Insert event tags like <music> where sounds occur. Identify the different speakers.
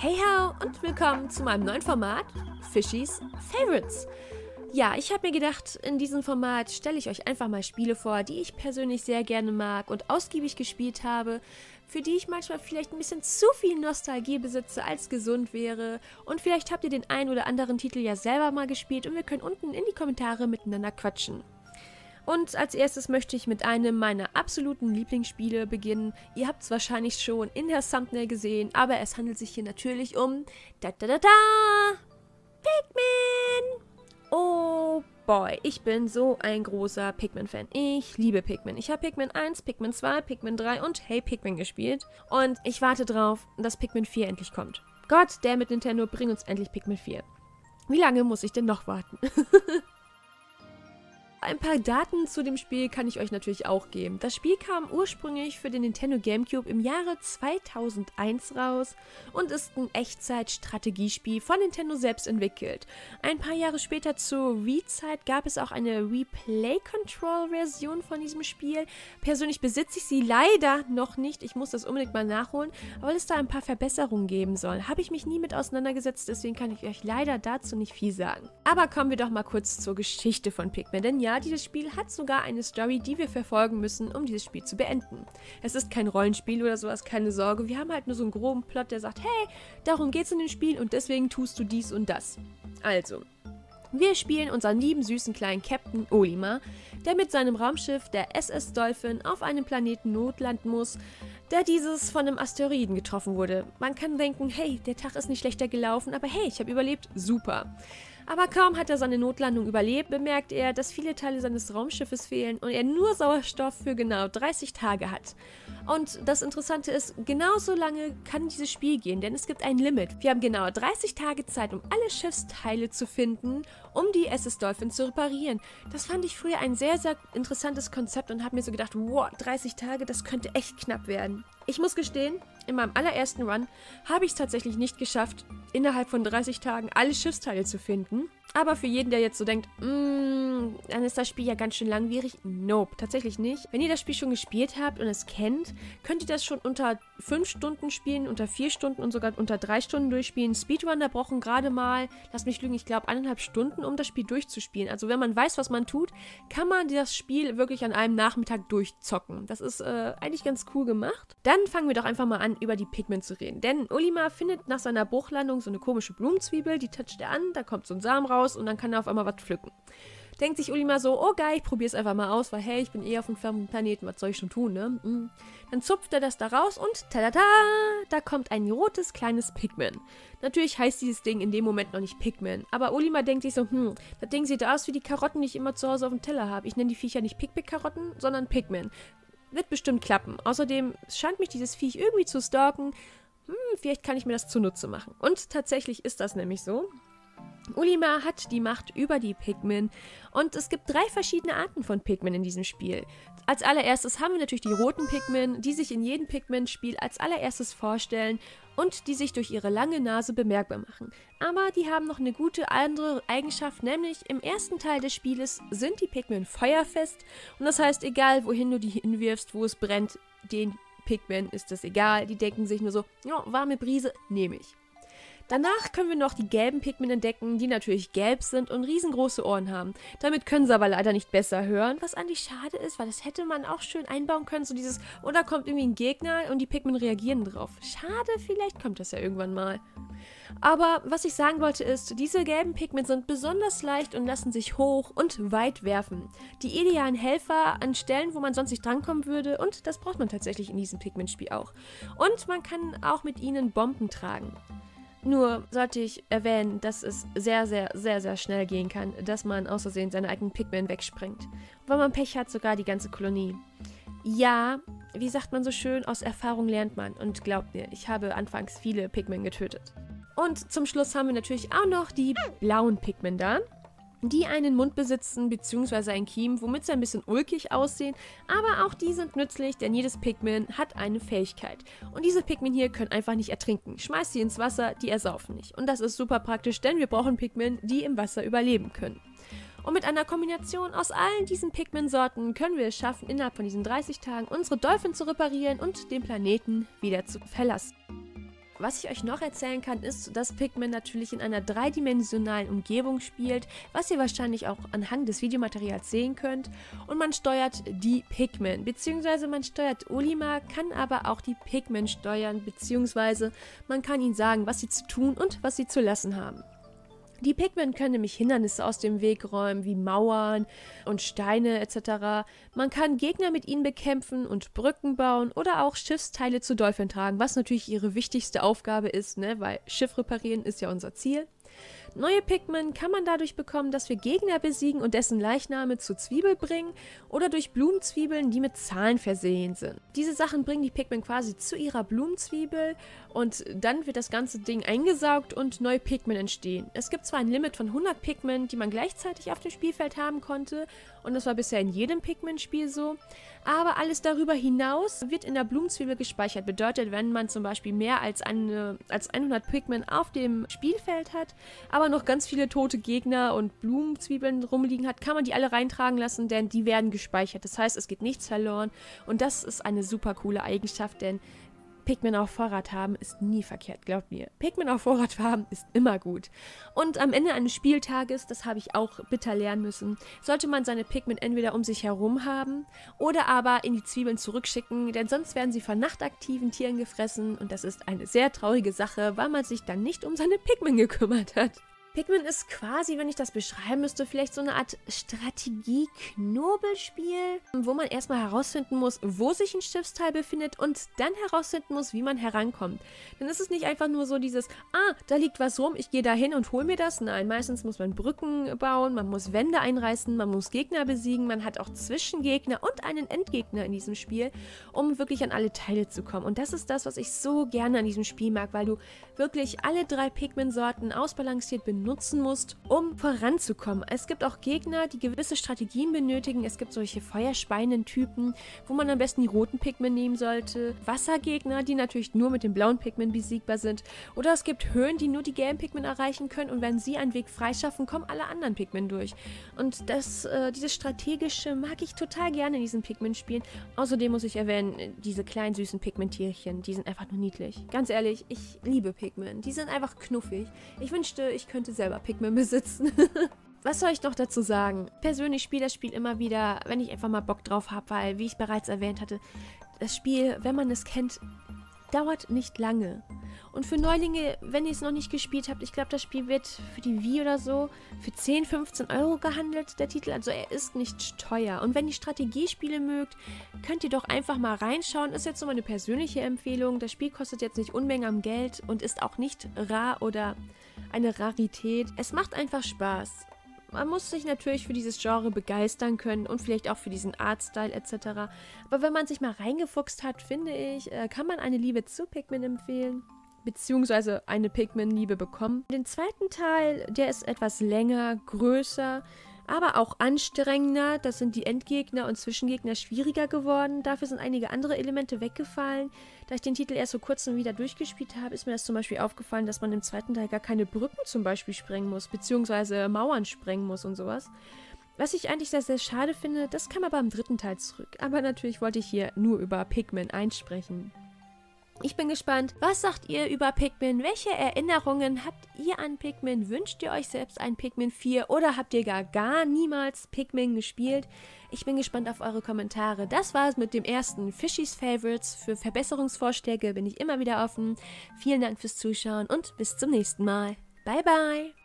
Speaker 1: Hey ho und willkommen zu meinem neuen Format Fishies Favorites. Ja, ich habe mir gedacht, in diesem Format stelle ich euch einfach mal Spiele vor, die ich persönlich sehr gerne mag und ausgiebig gespielt habe, für die ich manchmal vielleicht ein bisschen zu viel Nostalgie besitze, als gesund wäre. Und vielleicht habt ihr den einen oder anderen Titel ja selber mal gespielt und wir können unten in die Kommentare miteinander quatschen. Und als erstes möchte ich mit einem meiner absoluten Lieblingsspiele beginnen. Ihr habt es wahrscheinlich schon in der Thumbnail gesehen, aber es handelt sich hier natürlich um da da da da Pikmin. Oh boy, ich bin so ein großer Pikmin-Fan. Ich liebe Pikmin. Ich habe Pikmin 1, Pikmin 2, Pikmin 3 und Hey Pikmin gespielt. Und ich warte drauf, dass Pikmin 4 endlich kommt. Gott, der mit Nintendo, bring uns endlich Pikmin 4. Wie lange muss ich denn noch warten? <laughs> Ein paar Daten zu dem Spiel kann ich euch natürlich auch geben. Das Spiel kam ursprünglich für den Nintendo GameCube im Jahre 2001 raus und ist ein Echtzeit-Strategiespiel von Nintendo selbst entwickelt. Ein paar Jahre später zur Wii-Zeit gab es auch eine Replay-Control-Version von diesem Spiel. Persönlich besitze ich sie leider noch nicht. Ich muss das unbedingt mal nachholen, weil es da ein paar Verbesserungen geben soll. Habe ich mich nie mit auseinandergesetzt, deswegen kann ich euch leider dazu nicht viel sagen. Aber kommen wir doch mal kurz zur Geschichte von Pikmin, denn ja, dieses Spiel hat sogar eine Story, die wir verfolgen müssen, um dieses Spiel zu beenden. Es ist kein Rollenspiel oder sowas, keine Sorge. Wir haben halt nur so einen groben Plot, der sagt, hey, darum geht's in dem Spiel und deswegen tust du dies und das. Also, wir spielen unseren lieben süßen kleinen Captain Olimar, der mit seinem Raumschiff der SS Dolphin auf einem Planeten notlanden muss, der dieses von einem Asteroiden getroffen wurde. Man kann denken, hey, der Tag ist nicht schlechter gelaufen, aber hey, ich habe überlebt, super. Aber kaum hat er seine Notlandung überlebt, bemerkt er, dass viele Teile seines Raumschiffes fehlen und er nur Sauerstoff für genau 30 Tage hat. Und das Interessante ist, genauso lange kann dieses Spiel gehen, denn es gibt ein Limit. Wir haben genau 30 Tage Zeit, um alle Schiffsteile zu finden, um die SS Dolphin zu reparieren. Das fand ich früher ein sehr, sehr interessantes Konzept und habe mir so gedacht, wow, 30 Tage, das könnte echt knapp werden. Ich muss gestehen, in meinem allerersten Run habe ich es tatsächlich nicht geschafft, innerhalb von 30 Tagen alle Schiffsteile zu finden. Aber für jeden, der jetzt so denkt, mm, dann ist das Spiel ja ganz schön langwierig. Nope, tatsächlich nicht. Wenn ihr das Spiel schon gespielt habt und es kennt, könnt ihr das schon unter 5 Stunden spielen, unter 4 Stunden und sogar unter 3 Stunden durchspielen. Speedrunner brauchen gerade mal, lass mich lügen, ich glaube eineinhalb Stunden, um das Spiel durchzuspielen. Also wenn man weiß, was man tut, kann man das Spiel wirklich an einem Nachmittag durchzocken. Das ist äh, eigentlich ganz cool gemacht. Dann fangen wir doch einfach mal an, über die Pikmin zu reden. Denn Olimar findet nach seiner Bruchlandung so eine komische Blumenzwiebel, die toucht er an, da kommt so ein Samen raus und dann kann er auf einmal was pflücken. Denkt sich Olimar so, oh geil, ich probiere es einfach mal aus, weil hey, ich bin eh auf einem fremden Planeten, was soll ich schon tun, ne? Mhm. Dann zupft er das da raus und tada, da kommt ein rotes kleines Pikmin. Natürlich heißt dieses Ding in dem Moment noch nicht Pikmin, aber Olimar denkt sich so, hm, das Ding sieht aus wie die Karotten, die ich immer zu Hause auf dem Teller habe. Ich nenne die Viecher nicht Pickpick-Karotten, sondern Pikmin. Wird bestimmt klappen. Außerdem scheint mich dieses Viech irgendwie zu stalken. Hm, vielleicht kann ich mir das zunutze machen. Und tatsächlich ist das nämlich so. Ulima hat die Macht über die Pikmin und es gibt drei verschiedene Arten von Pikmin in diesem Spiel. Als allererstes haben wir natürlich die roten Pikmin, die sich in jedem Pikmin-Spiel als allererstes vorstellen und die sich durch ihre lange Nase bemerkbar machen. Aber die haben noch eine gute andere Eigenschaft, nämlich im ersten Teil des Spieles sind die Pikmin feuerfest und das heißt, egal wohin du die hinwirfst, wo es brennt, den Pikmin ist das egal. Die denken sich nur so, ja, warme Brise, nehme ich. Danach können wir noch die gelben Pikmin entdecken, die natürlich gelb sind und riesengroße Ohren haben. Damit können sie aber leider nicht besser hören, was eigentlich schade ist, weil das hätte man auch schön einbauen können, so dieses, oder kommt irgendwie ein Gegner und die Pikmin reagieren drauf. Schade, vielleicht kommt das ja irgendwann mal. Aber was ich sagen wollte ist, diese gelben Pikmin sind besonders leicht und lassen sich hoch und weit werfen. Die idealen Helfer an Stellen, wo man sonst nicht drankommen würde und das braucht man tatsächlich in diesem Pikmin-Spiel auch. Und man kann auch mit ihnen Bomben tragen. Nur sollte ich erwähnen, dass es sehr, sehr, sehr, sehr schnell gehen kann, dass man außersehen seine eigenen Pikmin wegspringt. Und wenn man Pech hat, sogar die ganze Kolonie. Ja, wie sagt man so schön, aus Erfahrung lernt man. Und glaubt mir, ich habe anfangs viele Pikmin getötet. Und zum Schluss haben wir natürlich auch noch die blauen Pikmin da die einen Mund besitzen bzw. ein Kiem, womit sie ein bisschen ulkig aussehen, aber auch die sind nützlich, denn jedes Pikmin hat eine Fähigkeit. Und diese Pikmin hier können einfach nicht ertrinken. Schmeißt sie ins Wasser, die ersaufen nicht. Und das ist super praktisch, denn wir brauchen Pikmin, die im Wasser überleben können. Und mit einer Kombination aus allen diesen Pikmin-Sorten können wir es schaffen, innerhalb von diesen 30 Tagen unsere Dolphin zu reparieren und den Planeten wieder zu verlassen. Was ich euch noch erzählen kann, ist, dass Pikmin natürlich in einer dreidimensionalen Umgebung spielt, was ihr wahrscheinlich auch anhand des Videomaterials sehen könnt. Und man steuert die Pikmin, beziehungsweise man steuert Olimar, kann aber auch die Pikmin steuern, beziehungsweise man kann ihnen sagen, was sie zu tun und was sie zu lassen haben. Die Pikmin können nämlich Hindernisse aus dem Weg räumen, wie Mauern und Steine etc. Man kann Gegner mit ihnen bekämpfen und Brücken bauen oder auch Schiffsteile zu Dolphin tragen, was natürlich ihre wichtigste Aufgabe ist, ne? weil Schiff reparieren ist ja unser Ziel. Neue Pikmin kann man dadurch bekommen, dass wir Gegner besiegen und dessen Leichname zu Zwiebel bringen oder durch Blumenzwiebeln, die mit Zahlen versehen sind. Diese Sachen bringen die Pikmin quasi zu ihrer Blumenzwiebel und dann wird das ganze Ding eingesaugt und neue Pikmin entstehen. Es gibt zwar ein Limit von 100 Pikmin, die man gleichzeitig auf dem Spielfeld haben konnte und das war bisher in jedem Pikmin-Spiel so, aber alles darüber hinaus wird in der Blumenzwiebel gespeichert. Bedeutet, wenn man zum Beispiel mehr als, eine, als 100 Pikmin auf dem Spielfeld hat, aber noch ganz viele tote Gegner und Blumenzwiebeln rumliegen hat, kann man die alle reintragen lassen, denn die werden gespeichert. Das heißt, es geht nichts verloren und das ist eine super coole Eigenschaft, denn Pikmin auf Vorrat haben ist nie verkehrt, glaubt mir. Pikmin auf Vorrat haben ist immer gut. Und am Ende eines Spieltages, das habe ich auch bitter lernen müssen, sollte man seine Pikmin entweder um sich herum haben oder aber in die Zwiebeln zurückschicken, denn sonst werden sie von nachtaktiven Tieren gefressen und das ist eine sehr traurige Sache, weil man sich dann nicht um seine Pikmin gekümmert hat. Pikmin ist quasi, wenn ich das beschreiben müsste, vielleicht so eine Art Strategie-Knobelspiel, wo man erstmal herausfinden muss, wo sich ein Schiffsteil befindet und dann herausfinden muss, wie man herankommt. Denn es ist nicht einfach nur so dieses, ah, da liegt was rum, ich gehe da hin und hole mir das. Nein, meistens muss man Brücken bauen, man muss Wände einreißen, man muss Gegner besiegen, man hat auch Zwischengegner und einen Endgegner in diesem Spiel, um wirklich an alle Teile zu kommen. Und das ist das, was ich so gerne an diesem Spiel mag, weil du wirklich alle drei Pikmin-Sorten ausbalanciert benutzt nutzen musst, um voranzukommen. Es gibt auch Gegner, die gewisse Strategien benötigen. Es gibt solche Feuerspeinen-Typen, wo man am besten die roten Pikmin nehmen sollte. Wassergegner, die natürlich nur mit den blauen Pikmin besiegbar sind. Oder es gibt Höhen, die nur die gelben Pikmin erreichen können und wenn sie einen Weg freischaffen, kommen alle anderen Pikmin durch. Und das, äh, dieses strategische mag ich total gerne in diesen Pikmin-Spielen. Außerdem muss ich erwähnen, diese kleinen süßen Pikmin-Tierchen, die sind einfach nur niedlich. Ganz ehrlich, ich liebe Pikmin. Die sind einfach knuffig. Ich wünschte, ich könnte selber Pikmin besitzen. <laughs> Was soll ich noch dazu sagen? Persönlich spiele das Spiel immer wieder, wenn ich einfach mal Bock drauf habe, weil, wie ich bereits erwähnt hatte, das Spiel, wenn man es kennt, dauert nicht lange. Und für Neulinge, wenn ihr es noch nicht gespielt habt, ich glaube, das Spiel wird für die Wii oder so für 10, 15 Euro gehandelt, der Titel. Also er ist nicht teuer. Und wenn ihr Strategiespiele mögt, könnt ihr doch einfach mal reinschauen. Ist jetzt so meine persönliche Empfehlung. Das Spiel kostet jetzt nicht Unmengen am Geld und ist auch nicht rar oder eine Rarität. Es macht einfach Spaß. Man muss sich natürlich für dieses Genre begeistern können und vielleicht auch für diesen Artstyle etc. Aber wenn man sich mal reingefuchst hat, finde ich, äh, kann man eine Liebe zu Pikmin empfehlen beziehungsweise eine Pikmin-Liebe bekommen. Den zweiten Teil, der ist etwas länger, größer, aber auch anstrengender. Das sind die Endgegner und Zwischengegner schwieriger geworden. Dafür sind einige andere Elemente weggefallen. Da ich den Titel erst so kurz wieder durchgespielt habe, ist mir das zum Beispiel aufgefallen, dass man im zweiten Teil gar keine Brücken zum Beispiel sprengen muss, beziehungsweise Mauern sprengen muss und sowas. Was ich eigentlich sehr, sehr schade finde, das kam aber im dritten Teil zurück. Aber natürlich wollte ich hier nur über Pikmin einsprechen. Ich bin gespannt, was sagt ihr über Pikmin? Welche Erinnerungen habt ihr an Pikmin? Wünscht ihr euch selbst ein Pikmin 4 oder habt ihr gar, gar niemals Pikmin gespielt? Ich bin gespannt auf eure Kommentare. Das war es mit dem ersten Fishies Favorites. Für Verbesserungsvorschläge bin ich immer wieder offen. Vielen Dank fürs Zuschauen und bis zum nächsten Mal. Bye bye!